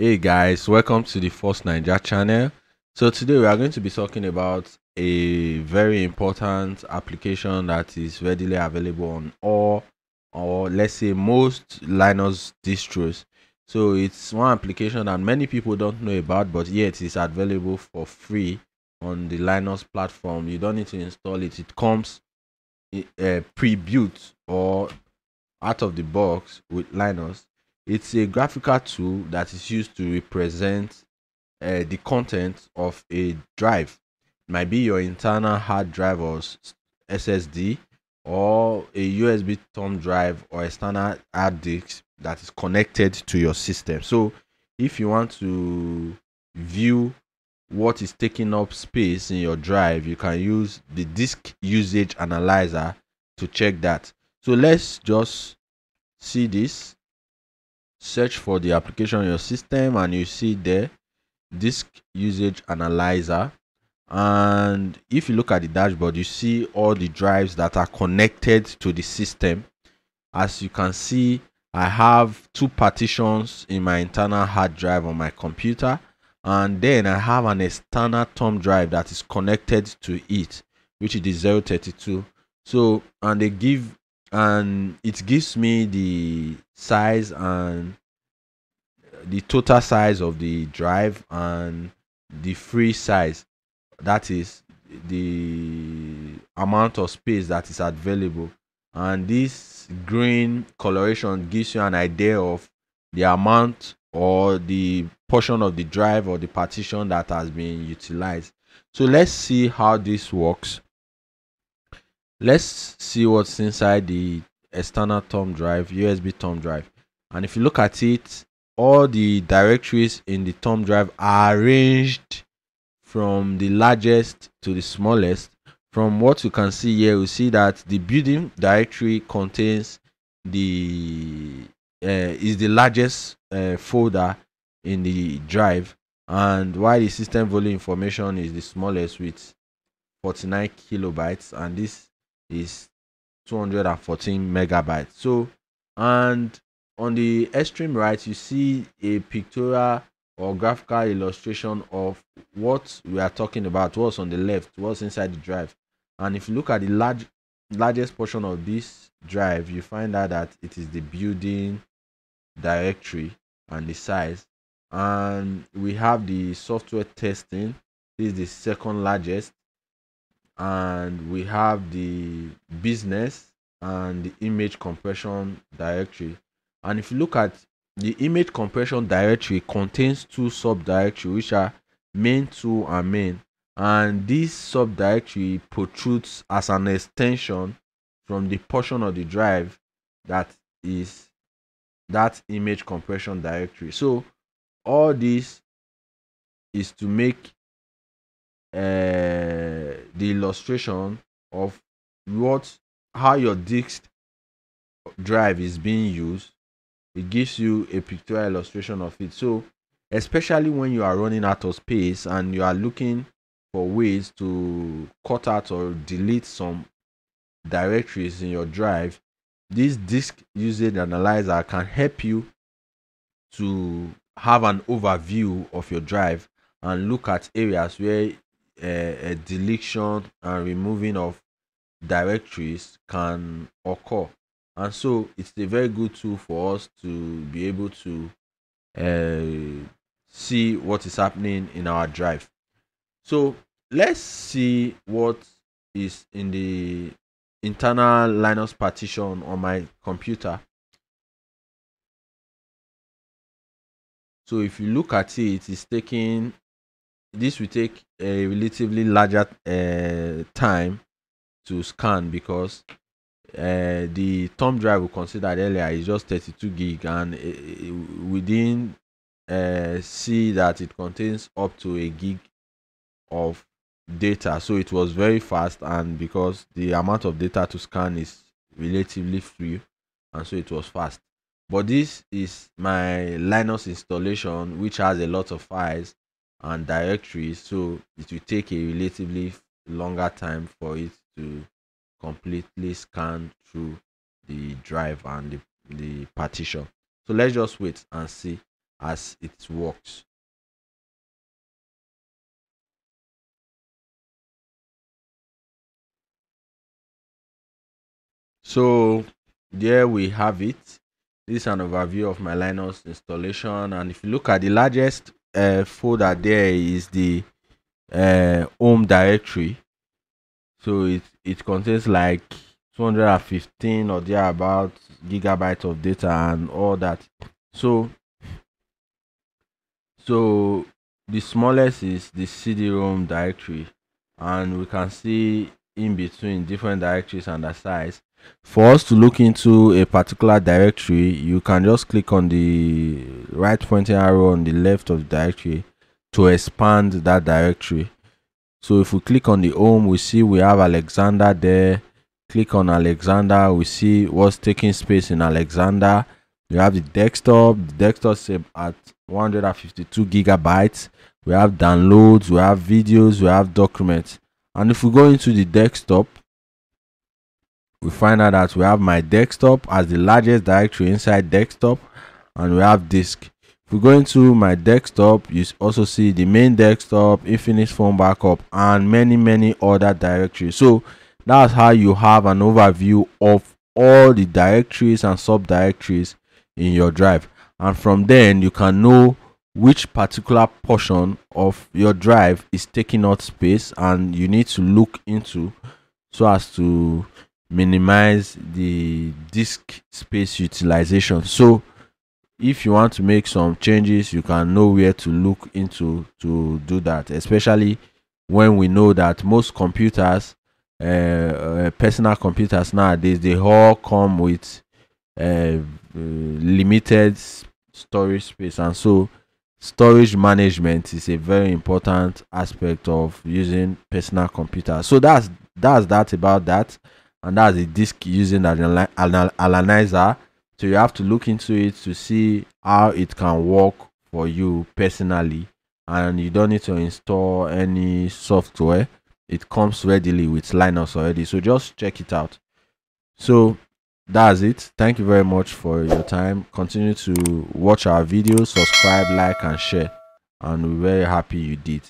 Hey guys, welcome to the FOSS Naija channel. So today we are going to be talking about a very important application that is readily available on all or let's say most Linux distros. So it's one application that many people don't know about but yet it's available for free on the Linux platform. You don't need to install it. It comes uh, pre-built or out of the box with Linux it's a graphical tool that is used to represent uh, the content of a drive. It might be your internal hard drive or SSD or a USB thumb drive or external hard disk that is connected to your system. So if you want to view what is taking up space in your drive, you can use the disk usage analyzer to check that. So let's just see this search for the application on your system and you see there disk usage analyzer. And if you look at the dashboard you see all the drives that are connected to the system. As you can see i have two partitions in my internal hard drive on my computer. And then i have an external thumb drive that is connected to it which is the 032 so and they give and it gives me the size and the total size of the drive and the free size. That is the amount of space that is available. And this green coloration gives you an idea of the amount or the portion of the drive or the partition that has been utilized. So let's see how this works let's see what's inside the external thumb drive usb thumb drive. And if you look at it all the directories in the thumb drive are arranged from the largest to the smallest. From what you can see here we see that the building directory contains the uh, is the largest uh, folder in the drive. And while the system volume information is the smallest with 49 kilobytes and this is 214 megabytes. So and on the extreme right you see a pictorial or graphical illustration of what we are talking about what's on the left what's inside the drive. And if you look at the large largest portion of this drive you find out that it is the building directory and the size. And we have the software testing. This is the second largest and we have the business and the image compression directory. And if you look at the image compression directory contains two subdirectories which are main2 and main. And this subdirectory protrudes as an extension from the portion of the drive that is that image compression directory. So all this is to make uh, the illustration of what how your disk drive is being used. It gives you a pictorial illustration of it. So especially when you are running out of space and you are looking for ways to cut out or delete some directories in your drive this disk usage analyzer can help you to have an overview of your drive and look at areas where uh, deletion and removing of directories can occur. And so it's a very good tool for us to be able to uh, see what is happening in our drive. So let's see what is in the internal linux partition on my computer. So if you look at it it's taking this will take a relatively larger uh, time to scan because uh, the thumb drive we considered earlier is just 32 gig and we didn't uh, see that it contains up to a gig of data. So it was very fast and because the amount of data to scan is relatively free and so it was fast. But this is my linux installation which has a lot of files and directories so it will take a relatively longer time for it to completely scan through the drive and the, the partition. So let's just wait and see as it works. So there we have it. This is an overview of my linux installation. And if you look at the largest uh, folder there is the uh, home directory. So it it contains like 215 or there about gigabytes of data and all that. So so the smallest is the cd-rom directory. And we can see in between different directories and the size for us to look into a particular directory you can just click on the right pointing arrow on the left of the directory to expand that directory. So if we click on the home we see we have alexander there. Click on alexander we see what's taking space in alexander. We have the desktop. The desktop is at 152 gigabytes. We have downloads we have videos we have documents. And if we go into the desktop we find out that we have my desktop as the largest directory inside desktop and we have disk. If we go into my desktop you also see the main desktop infinite phone backup and many many other directories. So that's how you have an overview of all the directories and subdirectories in your drive. And from then you can know which particular portion of your drive is taking up space and you need to look into so as to minimize the disk space utilization. So if you want to make some changes you can know where to look into to do that especially when we know that most computers uh, uh, personal computers nowadays they all come with uh, limited storage space. And so storage management is a very important aspect of using personal computers. So that's that's that about that and that's a disk using an analyzer. So you have to look into it to see how it can work for you personally. And you don't need to install any software. It comes readily with linux already. So just check it out. So that's it. Thank you very much for your time. Continue to watch our videos subscribe like and share. And we're very happy you did